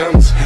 I